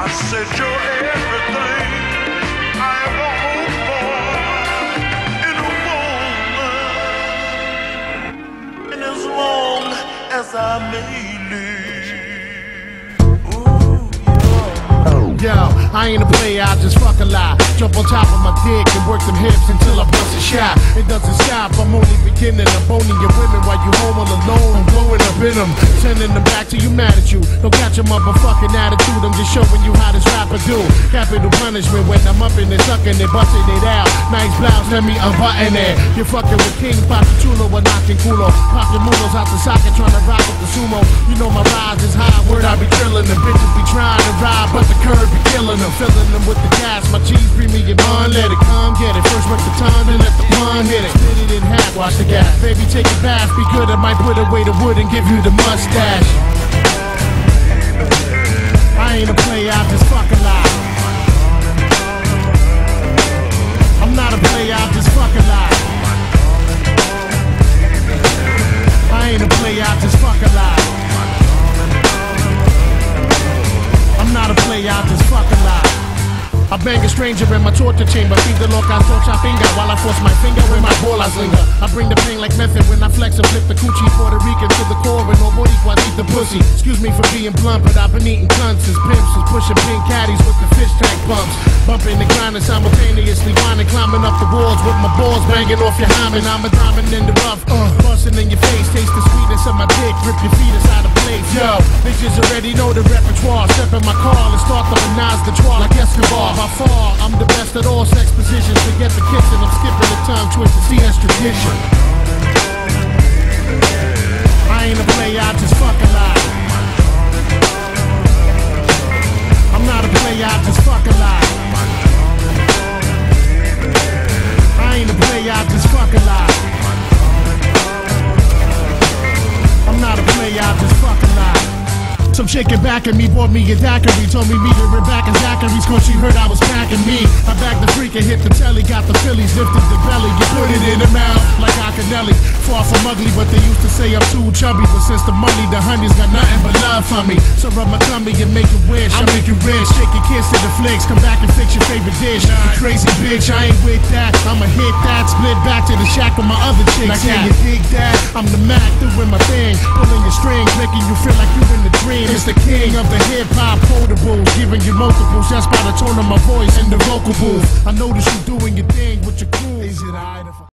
I said you're everything I for in as long as I may live, Yo, I ain't a player, I just fuck a lot. Jump on top of my dick and work them hips until I bust It doesn't stop, I'm only beginning. I'm boning your women while you home all alone. I'm blowing up in them, sending them back to you mad at you. Don't catch a motherfucking attitude, I'm just showing you how this rapper do. Capital punishment when I'm up in it, sucking it, busting it out. Nice blouse, let me unbutton it. You're fucking with King Papi Chulo or knocking culo. Pop your mulos out the socket, trying to rock with the sumo. You know my rise is high, word I be drilling. The bitches be trying to ride, but the curve be killing them. Filling them with the gas, my cheese premium bun, let it come, get it. First work the tongue, then let the hit it. Spit it in half, watch the gas. Baby, take a bath, be good, I might put away the wood and give you the mustache. I ain't a player, I just fucking lie. I'm not a player, I just fucking lie. I ain't a player, I just fucking lie. I'm not a player, I just. I bang a stranger in my torture chamber. Feed the loca torcha finger while I force my finger where my bolas linger. I bring the pain like method when I flex and flip the coochie Puerto Rican to the core and nobody quite eat the pussy. Excuse me for being blunt, but I've been eating cunts as pimps and pushing pink caddies with the fish tank bumps. Bumping and simultaneously, grinding, climbing up the walls with my balls banging off your hymen. I'm a diamond in the rough, uh, busting in your face. Taste the sweetness of my dick, rip your feet inside the place. Yo, bitches already know the repertoire. Step in my car and start the menage the trois like Escobar. By far, I'm the best at all sex positions. Forget the kissing, I'm skipping the tongue twisting. See, that's tradition. I ain't a player, I just fucking lie. I'm Some chick get back at me, bought me a daiquiri Told me meet her in Zachary's Cause she heard I was packing me. I bagged the freak and hit the telly Got the Phillies, lifted the belly You put it in the mouth Acanelli Far from ugly, but they used to say I'm too chubby But since the money, the honey's got nothing but love for me. So rub my tummy and make it wish I make it rich, shake your kiss to the flicks. Come back and fix your favorite dish. You crazy bitch, I ain't with that. I'ma hit that, split back to the shack with my other chicks Now can you dig that? I'm the Mac doing my thing. Pulling your strings, making you feel like you're in the dream. It's the king of the hip hop quotables Giving you multiples. Just by the tone of my voice in the vocal booth. I notice you doing your thing with your crew. Is it I